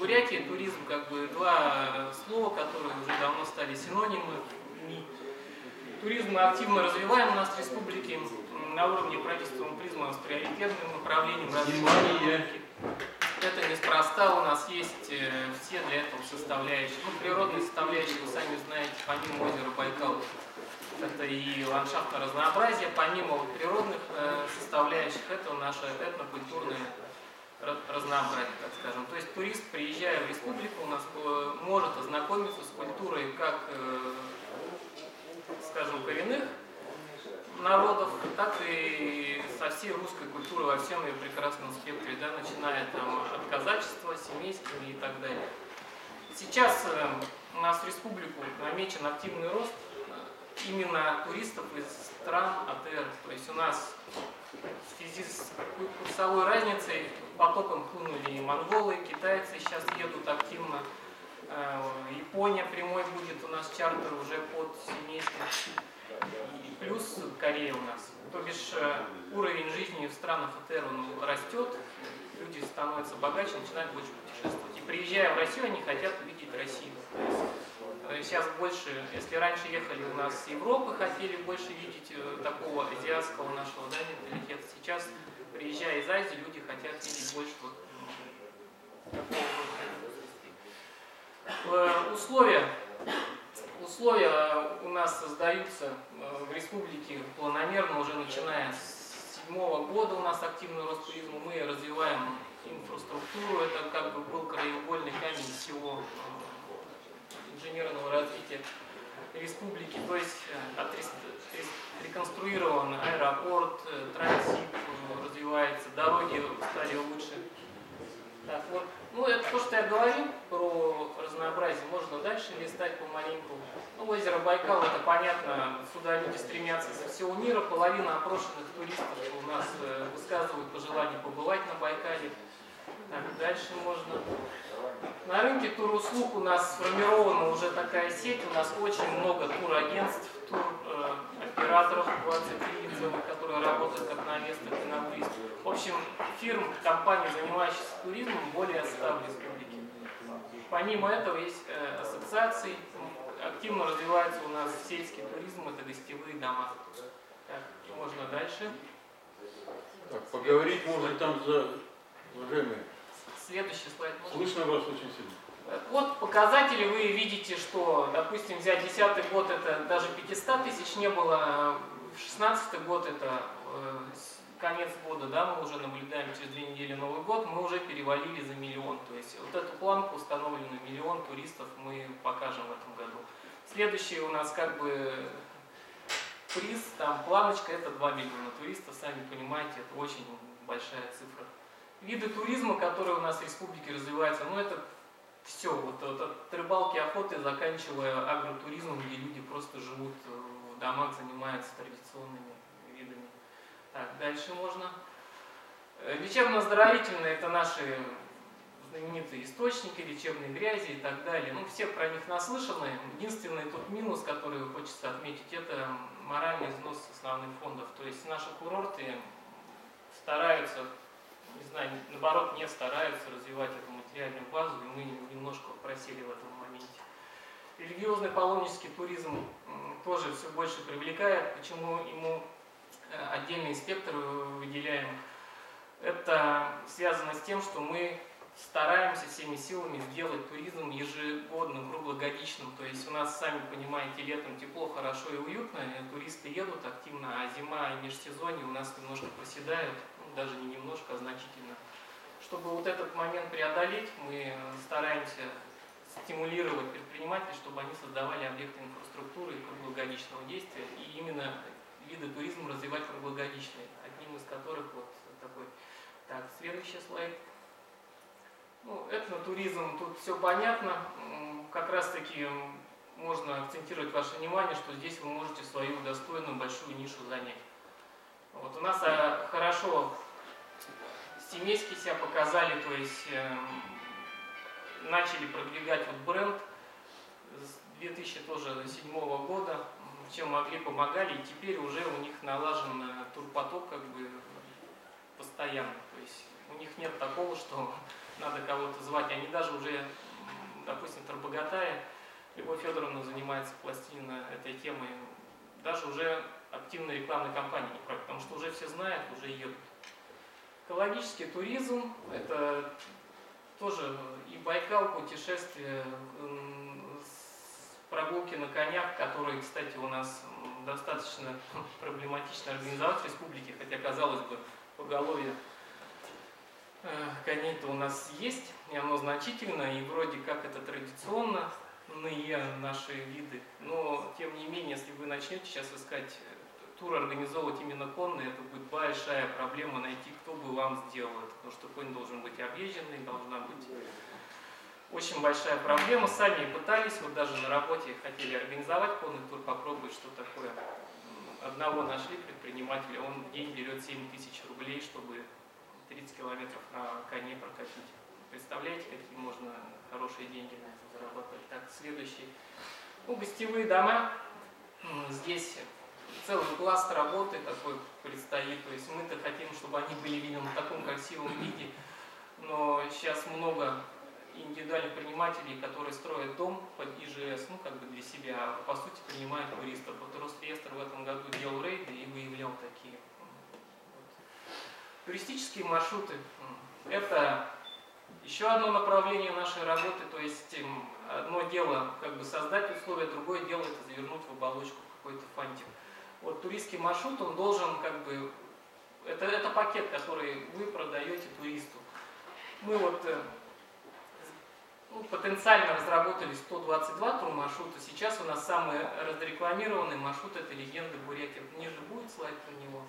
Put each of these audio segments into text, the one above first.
Бурятия туризм как бы два слова, которые уже давно стали синонимы. Туризм мы активно развиваем у нас в республике на уровне правительственного призма с приоритетным направлением Внимание! Это неспроста, у нас есть э, все для этого составляющие. Ну, природные составляющие, вы сами знаете, помимо озера Байкал, это и ландшафтное разнообразие, помимо вот природных э, составляющих, это наше этнокультурное разнообразие, так скажем. То есть турист, приезжая в республику, у нас э, может ознакомиться с культурой как, э, скажем, коренных народов, так и со всей русской культуры во всем ее прекрасном спектре, да, начиная там, от казачества, семействами и так далее. Сейчас э, у нас в республику намечен активный рост именно туристов из стран АТР. То есть у нас в связи с курсовой разницей потоком хлынули и монголы, и китайцы сейчас едут активно. Э, Япония прямой будет у нас чартер уже под семейство. И плюс Корея у нас. То бишь э, уровень жизни в странах АТР он растет, люди становятся богаче, начинают больше путешествовать. И приезжая в Россию, они хотят увидеть Россию. Есть, сейчас больше, если раньше ехали у нас с Европы, хотели больше видеть э, такого азиатского нашего да, менталитета, сейчас, приезжая из Азии, люди хотят видеть больше вот такого э, Условия. Условия у нас создаются э, в республике планомерно, уже начиная с седьмого года у нас активный рост туризма, мы развиваем инфраструктуру, это как бы был краеугольный камень всего э, инженерного развития республики, то есть э, реконструирован аэропорт, трансип развивается, дороги стали лучше. Так, вот. Ну, это то, что я говорил про разнообразие. Можно дальше листать помаленьку. Ну, озеро Байкал, это понятно, сюда люди стремятся со всего мира. Половина опрошенных туристов у нас э, высказывают пожелание побывать на Байкале. Так, дальше можно. На рынке туруслуг у нас сформирована уже такая сеть. У нас очень много турагентств, туроператоров, э, 23 целых, которые работают как на местах и на выезд. В общем, фирм, компаний, занимающихся туризмом, более 100 в республике. Помимо этого есть э, ассоциации, активно развивается у нас сельский туризм, это гостевые дома. Так, можно дальше. Так, поговорить можно там за уважаемые. Следующий слайд. Можно? Слышно вас очень сильно. Вот показатели вы видите, что, допустим, взять 10 год, это даже 500 тысяч не было, 16 год это э, конец года, да, мы уже наблюдаем через две недели Новый год, мы уже перевалили за миллион. То есть вот эту планку, установленную миллион туристов, мы покажем в этом году. Следующий у нас как бы приз, там планочка, это 2 миллиона туристов, сами понимаете, это очень большая цифра. Виды туризма, которые у нас в республике развиваются, ну это все, вот, вот от рыбалки, охоты, заканчивая агротуризмом, где люди просто живут в домах, занимаются традиционными видами так, дальше можно. Э, лечебно-оздоровительные – это наши знаменитые источники лечебной грязи и так далее. Ну, все про них наслышаны. Единственный тут минус, который хочется отметить, это моральный взнос основных фондов. То есть наши курорты стараются, не знаю, наоборот, не стараются развивать эту материальную базу, и мы немножко просели в этом моменте. Религиозный паломнический туризм тоже все больше привлекает. Почему ему Э, отдельный спектр выделяем. Это связано с тем, что мы стараемся всеми силами сделать туризм ежегодным, круглогодичным. То есть у нас, сами понимаете, летом тепло, хорошо и уютно, и туристы едут активно, а зима и межсезонье у нас немножко проседают, даже не немножко, а значительно. Чтобы вот этот момент преодолеть, мы стараемся стимулировать предпринимателей, чтобы они создавали объекты инфраструктуры круглогодичного действия. И именно виды туризма развивать круглогодичные, одним из которых вот такой. Так, следующий слайд. Ну, этнотуризм, тут все понятно. Как раз таки можно акцентировать ваше внимание, что здесь вы можете свою достойную большую нишу занять. Вот у нас а, хорошо семейски себя показали, то есть э, начали продвигать вот бренд с 2007 года чем могли, помогали, и теперь уже у них налажен турпоток как бы постоянно. То есть у них нет такого, что надо кого-то звать. Они даже уже, допустим, Тарбогатая, Любовь Федоровна занимается пластинно этой темой. Даже уже активной рекламной кампании не потому что уже все знают, уже едут. Экологический туризм – это тоже и Байкал, путешествия, прогулки на конях, которые, кстати, у нас достаточно проблематично организовать в республике, хотя, казалось бы, поголовье э, коней-то у нас есть, и оно значительно, и вроде как это традиционно, наши виды. Но, тем не менее, если вы начнете сейчас искать тур организовывать именно конный, это будет большая проблема найти, кто бы вам сделал это, потому что конь должен быть объезженный, должна быть очень большая проблема. Сами пытались, вот даже на работе хотели организовать конный тур, попробовать, что такое. Одного нашли предпринимателя, он в день берет 7 тысяч рублей, чтобы 30 километров на коне прокатить. Представляете, какие можно хорошие деньги на этом зарабатывать? Так, следующий. Ну, гостевые дома. Здесь целый пласт работы такой предстоит. То есть мы-то хотим, чтобы они были видны в таком красивом виде. Но сейчас много индивидуальных предпринимателей, которые строят дом под ИЖС, ну как бы для себя, а по сути принимают туристов. Вот Росреестр в этом году делал рейды и выявлял такие. вот. Туристические маршруты. Это еще одно направление нашей работы, то есть одно дело как бы создать условия, другое дело это завернуть в оболочку какой-то фантик. Вот туристский маршрут, он должен как бы, это, это пакет, который вы продаете туристу. Мы вот э, ну, потенциально разработали 122 турмаршрута, сейчас у нас самый разрекламированный маршрут это легенда Бурятии. Ниже будет слайд про него,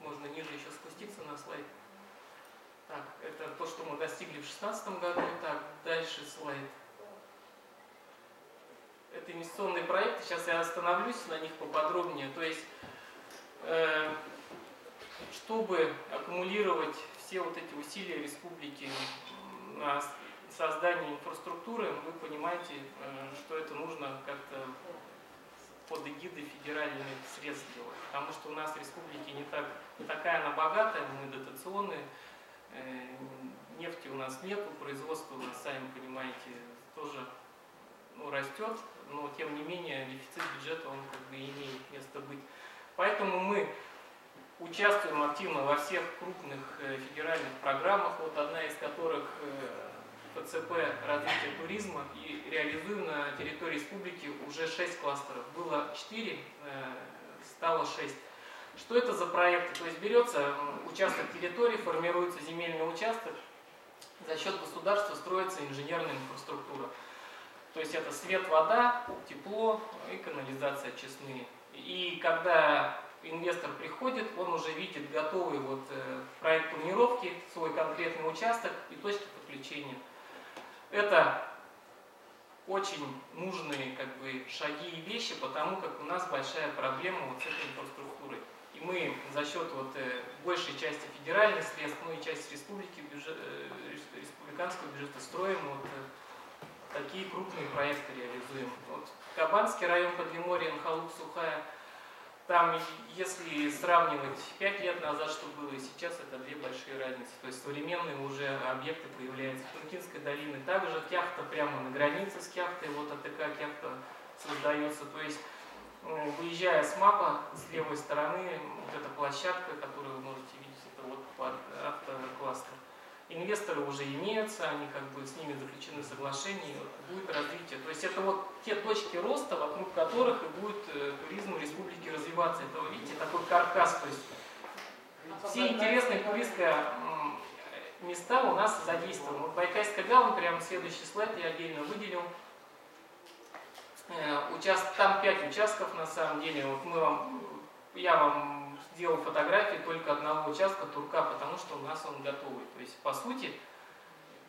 можно ниже еще спуститься на слайд. Так, это то, что мы достигли в 2016 году. Так, дальше слайд. Это инвестиционные проекты. Сейчас я остановлюсь на них поподробнее. То есть, э, чтобы аккумулировать все вот эти усилия республики на создание инфраструктуры, вы понимаете, э, что это нужно как-то под эгидой федеральных средств делать. Потому что у нас в республике не, так, такая она богатая, мы дотационные, Э, нефти у нас нету, производство нас, сами понимаете, тоже ну, растет, но тем не менее дефицит бюджета он как бы имеет место быть. Поэтому мы участвуем активно во всех крупных э, федеральных программах, вот одна из которых э, ПЦП развития туризма и реализуем на территории республики уже 6 кластеров. Было 4, стало 6. Что это за проекты? То есть берется участок территории, формируется земельный участок, за счет государства строится инженерная инфраструктура. То есть это свет, вода, тепло и канализация очистные. И когда инвестор приходит, он уже видит готовый вот э, проект планировки, свой конкретный участок и точки подключения. Это очень нужные как бы, шаги и вещи, потому как у нас большая проблема вот с этой инфраструктурой. И мы за счет вот, э, большей части федеральных средств, ну и части республики, бюджет, э, рес- республиканского бюджета строим вот, такие крупные проекты реализуем. Вот Кабанский район Подвиморья, Нхалук, Сухая, там, если сравнивать 5 лет назад, что было, и сейчас, это две большие разницы. То есть современные уже объекты появляются. Тункинской долине также Кяхта прямо на границе с Кяхтой, вот АТК Кяхта создается. То есть, э, выезжая с мапа, с левой стороны, вот эта площадка, которую вы можете видеть, это вот под автокластер. Инвесторы уже имеются, они как бы с ними заключены соглашения, будет развитие. То есть это вот те точки роста, вокруг которых и будет э, туризм в республике развиваться. Это, вы видите, такой каркас. То есть все интересные туристские м, места у нас задействованы. Вот Байкальская гавань, прямо следующий слайд я отдельно выделил. Э, участ- Там пять участков на самом деле. Вот мы вам, я вам сделал фотографии только одного участка Турка, потому что у нас он готовый. То есть, по сути,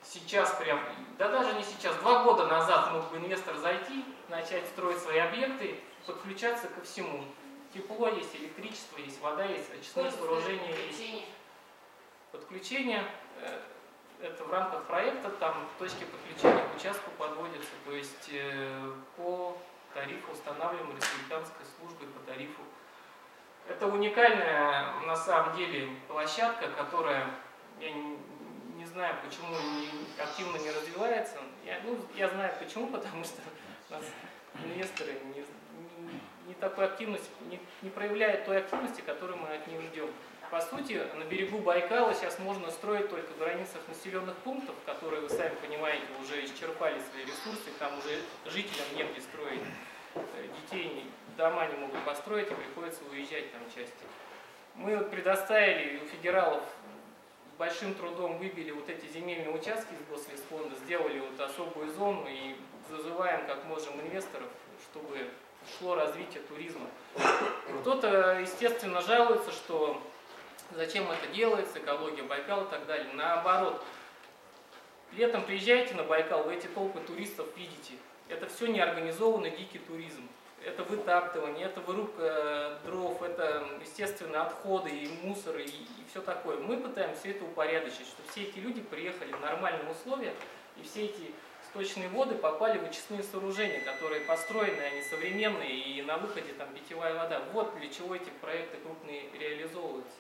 сейчас прям, да даже не сейчас, два года назад мог бы инвестор зайти, начать строить свои объекты, подключаться ко всему. Тепло есть, электричество есть, вода есть, очистные сооружения есть. Подключение. Э, это в рамках проекта, там точки подключения к участку подводятся, то есть э, по тарифу устанавливаем республиканской службой по тарифу. Это уникальная на самом деле площадка, которая, я не, не знаю, почему не, активно не развивается. Я, ну, я знаю почему, потому что у нас инвесторы не, не, не такой активности, не, не проявляют той активности, которую мы от них ждем. По сути, на берегу Байкала сейчас можно строить только в границах населенных пунктов, которые, вы сами понимаете, уже исчерпали свои ресурсы, там уже жителям негде строить, Э, детей дома не могут построить и приходится уезжать там части. Мы вот предоставили у федералов большим трудом выбили вот эти земельные участки из Гослесфонда, сделали вот особую зону и зазываем как можем инвесторов, чтобы шло развитие туризма. Кто-то, естественно, жалуется, что зачем это делается, экология Байкала и так далее. Наоборот, летом приезжаете на Байкал, вы эти толпы туристов видите. Это все неорганизованный дикий туризм. Это вытаптывание, это вырубка дров, это, естественно, отходы и мусор и, все такое. Мы пытаемся все это упорядочить, чтобы все эти люди приехали в нормальные условия и все эти сточные воды попали в очистные сооружения, которые построены, они современные, и на выходе там питьевая вода. Вот для чего эти проекты крупные реализовываются.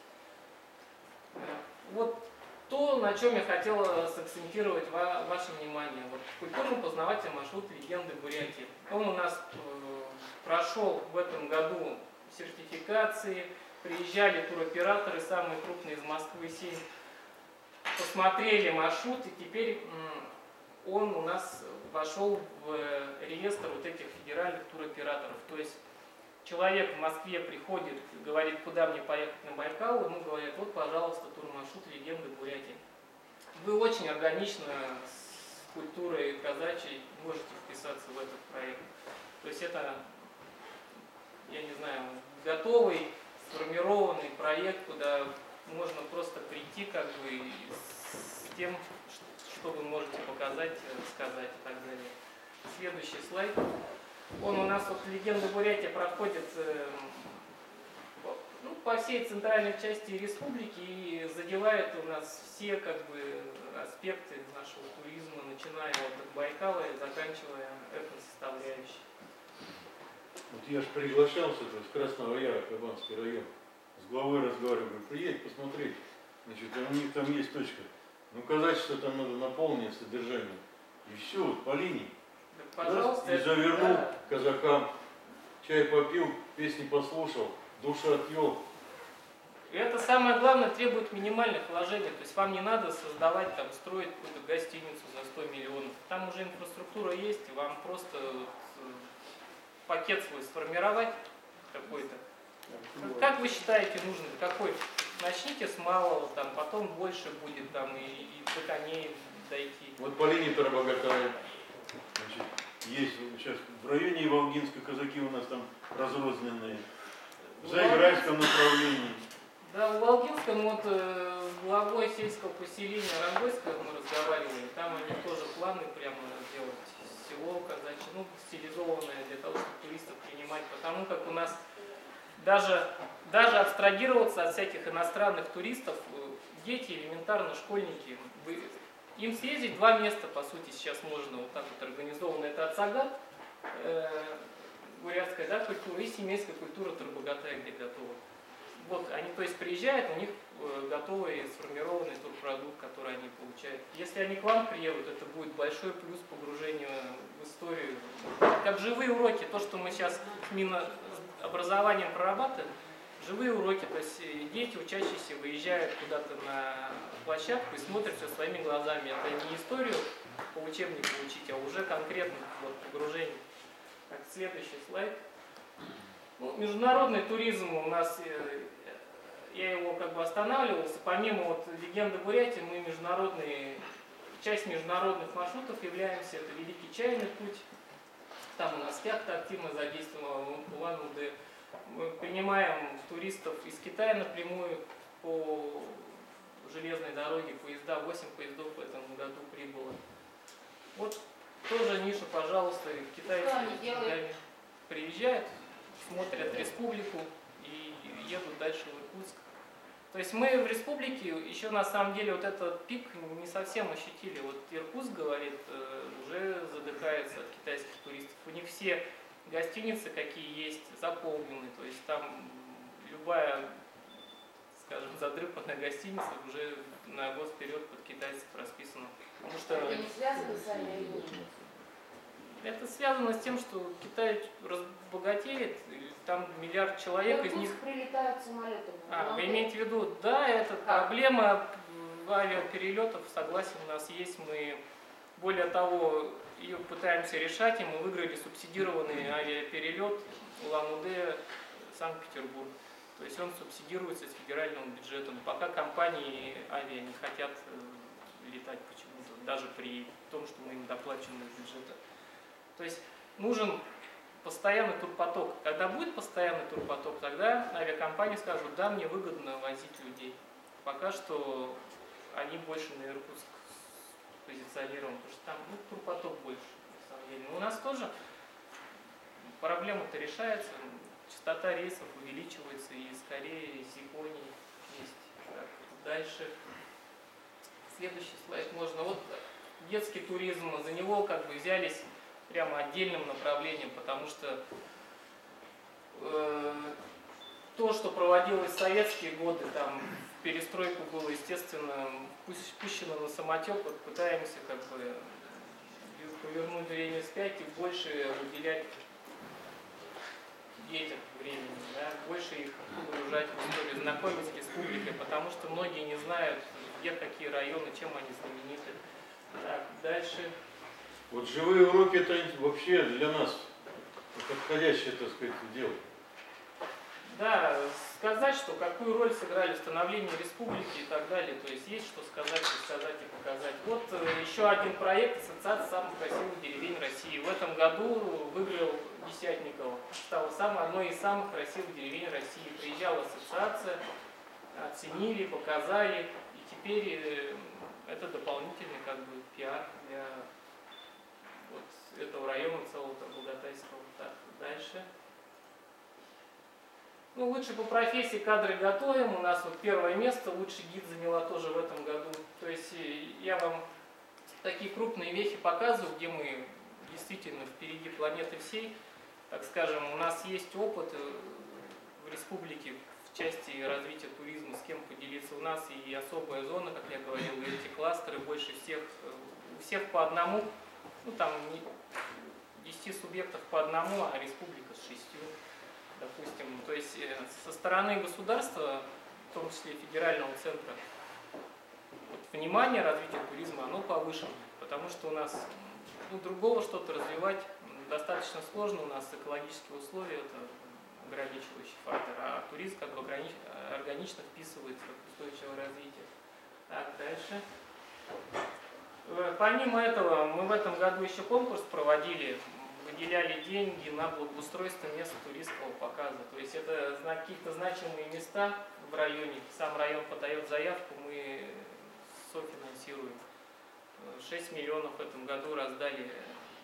Вот то, на чем я хотел сакцентировать ва- ваше внимание. Вот культурно-познавательный маршрут легенды Бурятии. Он у нас э, прошел в этом году сертификации, приезжали туроператоры, самые крупные из Москвы, семь, посмотрели маршрут, и теперь он у нас вошел в реестр вот этих федеральных туроператоров. То есть человек в Москве приходит, говорит, куда мне поехать на Байкал, ему говорят, вот, пожалуйста, турмаршрут легенды Бурятии. Вы очень органично с культурой казачьей можете вписаться в этот проект. То есть это, я не знаю, готовый, сформированный проект, куда можно просто прийти как бы с тем, что вы можете показать, э, сказать и так далее. Следующий слайд. Он у нас вот легенда Бурятия проходит э, ну, по всей центральной части республики и задевает у нас все как бы аспекты нашего туризма, начиная от Байкала и заканчивая экосоставляющей. Вот я же приглашался то с Красного Яра, Кабанский район. С главой разговариваю, говорю, приедь посмотреть. Значит, у них там есть точка. Ну, казачество там надо наполнить содержанием. И все, вот по линии. Так, пожалуйста, И это- завернул да. казакам, чай попил, песни послушал, душу отвел. И это самое главное требует минимальных вложений. То есть вам не надо создавать, там, строить какую-то гостиницу за 100 миллионов. Там уже инфраструктура есть, и вам просто э, пакет свой сформировать какой-то. Как вы считаете нужно? Какой? Начните с малого, там, потом больше будет, там, и, и до коней дойти. Вот по линии Тарабагатая. Значит, есть сейчас в районе Волгинска казаки у нас там разрозненные. В Заиграйском направлении. Да, в Волгинском вот э, главой сельского поселения Рогойского мы разговаривали, там они тоже планы прямо делать село казачье, ну, стилизованное для того, чтобы туристов принимать, потому как у нас даже, даже абстрагироваться от всяких иностранных туристов, э, дети, элементарно школьники, им съездить два места, по сути, сейчас можно вот так вот организованно, это Ацагат, э, бурятская да, культура и семейская культура Тарбагатая, где готова. Вот, они, то есть, приезжают, у них э, готовый сформированный турпродукт, который они получают. Если они к вам приедут, это будет большой плюс погружения в историю. Как живые уроки, то, что мы сейчас с образованием прорабатываем, живые уроки, то есть э, дети, учащиеся, выезжают куда-то на площадку и смотрят все своими глазами. Это не историю по учебнику учить, а уже конкретно вот, погружение. Так, следующий слайд. Ну, международный туризм у нас, э, я его как бы останавливался, помимо вот легенды Бурятии, мы международные, часть международных маршрутов являемся, это Великий Чайный путь, там у нас яхта активно задействована, Улан-Удэ. Мы принимаем туристов из Китая напрямую по железной дороге, поезда, 8 поездов в этом году прибыло. Вот тоже ниша, пожалуйста, китайцы приезжают, смотрят республику и едут дальше в Иркутск. То есть мы в республике еще на самом деле вот этот пик не совсем ощутили. Вот Иркутск, говорит, э, уже задыхается от китайских туристов. У них все гостиницы, какие есть, заполнены. То есть там любая, скажем, задрыпанная гостиница уже на год вперед под китайцев расписана. Потому что Это не связано с авиалинией? Это связано с тем, что Китай разбогатеет, и там миллиард человек, из них прилетают самолеты. А, вы имеете в виду, да, это проблема авиаперелетов, согласен, у нас есть, мы более того, ее пытаемся решать, и мы выиграли субсидированный авиаперелет Улан-Удэ, Санкт-Петербург. То есть он субсидируется с федерального бюджета. Но пока компании авиа не хотят э, летать почему-то, даже при том, что мы им доплачиваем из бюджета. То есть нужен постоянный турпоток. Когда будет постоянный турпоток, тогда авиакомпании скажут, да, мне выгодно возить людей. Пока что они больше наверху с- позиционированы, потому что там ну, турпоток больше, на самом деле. Но у нас тоже проблема-то решается, частота рейсов увеличивается и из Кореи, из Японии есть. Так, дальше. Следующий слайд можно. Вот детский туризм, за него как бы взялись прямо отдельным направлением, потому что э, то, что проводилось в советские годы, там перестройку было, естественно, пущено на самотек, вот пытаемся как бы повернуть время вспять и больше уделять детям времени, да, больше их погружать в историю, знакомить с республикой, потому что многие не знают, где какие районы, чем они знамениты. Так, дальше. Вот живые уроки это вообще для нас подходящее, так сказать, дело. Да, сказать, что какую роль сыграли в становлении республики и так далее. То есть есть что сказать, рассказать и показать. Вот э, еще один проект Ассоциации самых красивых деревень России. В этом году выиграл Десятников. Стал самой, одной из самых красивых деревень России. Приезжала ассоциация, оценили, показали. И теперь э, это дополнительный как бы пиар для этого района целого Тарбогатайского. Так, дальше. Ну, лучше по профессии кадры готовим. У нас вот первое место, лучший гид заняла тоже в этом году. То есть э, я вам такие крупные вехи показываю, где мы действительно впереди планеты всей. Так скажем, у нас есть опыт э, в республике в части развития туризма, с кем поделиться. У нас и особая зона, как я говорил, эти кластеры больше всех, э, у всех по одному, ну там не- 10 субъектов по одному, а республика с шестью допустим, то есть э, со стороны государства, в том числе федерального центра, вот внимание развития туризма, оно повышено, потому что у нас ну, другого что-то развивать достаточно сложно, у нас экологические условия это ограничивающий фактор, а туризм как бы ограни- органично вписывается в устойчивое развитие. Так, дальше. Э, Помимо этого, мы в этом году еще конкурс проводили, выделяли деньги на благоустройство мест туристского показа. То есть это какие-то значимые места в районе, сам район подает заявку, мы софинансируем. Э, 6 миллионов в этом году раздали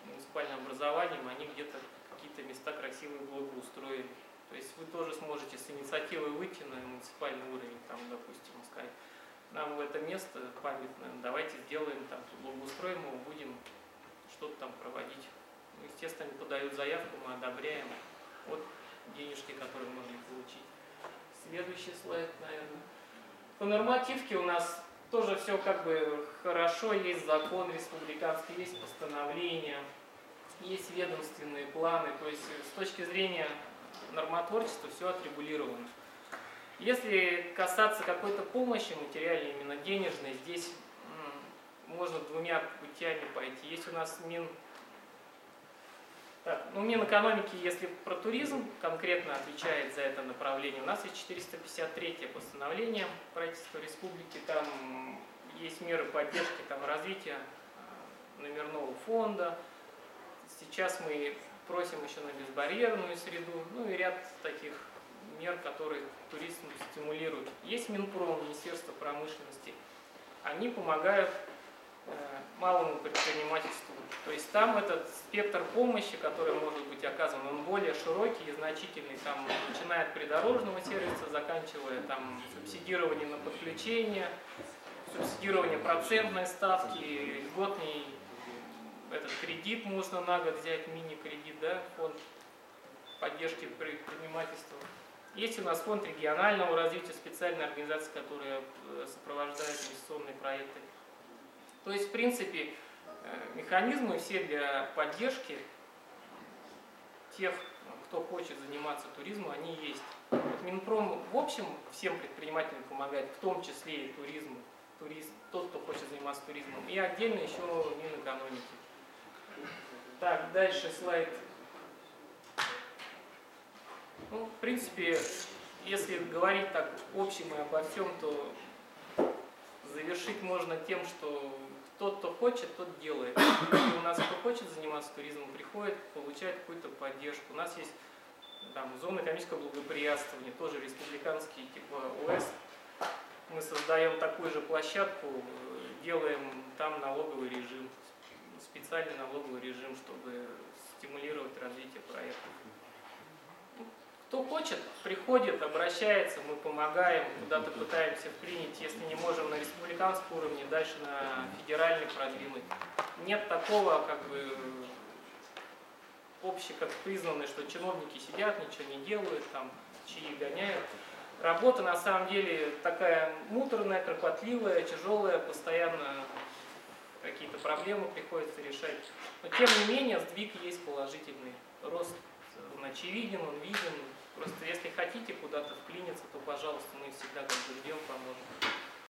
муниципальным образованием, они где-то какие-то места красивые благоустроили. То есть вы тоже сможете с инициативой выйти на муниципальный уровень, там, допустим, сказать, нам в это место памятное, давайте сделаем там, благоустроим его, будем что-то там проводить. Ну, естественно, они подают заявку, мы одобряем. Вот денежки, которые можно получить. Следующий слайд, наверное. По нормативке у нас тоже все как бы хорошо, есть закон республиканский, есть постановление, есть ведомственные планы, то есть э, с точки зрения нормотворчества все отрегулировано. Если касаться какой-то помощи материальной, именно денежной, здесь можно двумя путями пойти. Есть у нас Мин... Так, ну, Минэкономики, если про туризм конкретно отвечает за это направление, у нас есть 453 постановление правительства республики, там есть меры поддержки там, развития э, номерного фонда. Сейчас мы просим еще на безбарьерную среду, ну и ряд таких мер, которые туризм стимулируют. Есть Минпром, Министерство промышленности. Они помогают э, малому предпринимательству. То есть там этот спектр помощи, который может быть оказан, он более широкий и значительный. Там начиная от придорожного сервиса, заканчивая там субсидирование на подключение, субсидирование процентной ставки, льготный этот кредит можно на год взять, мини-кредит, да, фонд поддержки предпринимательства. Есть у нас фонд регионального развития, специальная организация, которая э, сопровождает инвестиционные проекты. То есть, в принципе, э, механизмы все для поддержки тех, кто хочет заниматься туризмом, они есть. Вот Минпром в общем всем предпринимателям помогает, в том числе и туризму, турист, тот, кто хочет заниматься туризмом, и отдельно еще Минэкономики. Так, дальше слайд. Ну, в принципе, если говорить так общем и обо всем, то завершить можно тем, что тот, кто хочет, тот делает. И у нас кто хочет заниматься туризмом, приходит, получает какую-то поддержку. У нас есть там зоны экономического благоприятствования, тоже республиканские, типа ОС. Мы создаем такую же площадку, делаем там налоговый режим, специальный налоговый режим, чтобы стимулировать развитие проектов. Кто хочет, приходит, обращается, мы помогаем, куда-то пытаемся принять, если не можем на республиканском уровне, дальше на федеральный продвинуть. Нет такого, как бы, признанное, что чиновники сидят, ничего не делают, там, чьи гоняют. Работа на самом деле такая муторная, кропотливая, тяжелая, постоянно какие-то проблемы приходится решать. Но тем не менее сдвиг есть положительный. Рост он очевиден, он виден. Просто если хотите куда-то вклиниться, то, пожалуйста, мы всегда как бы ждем, поможем.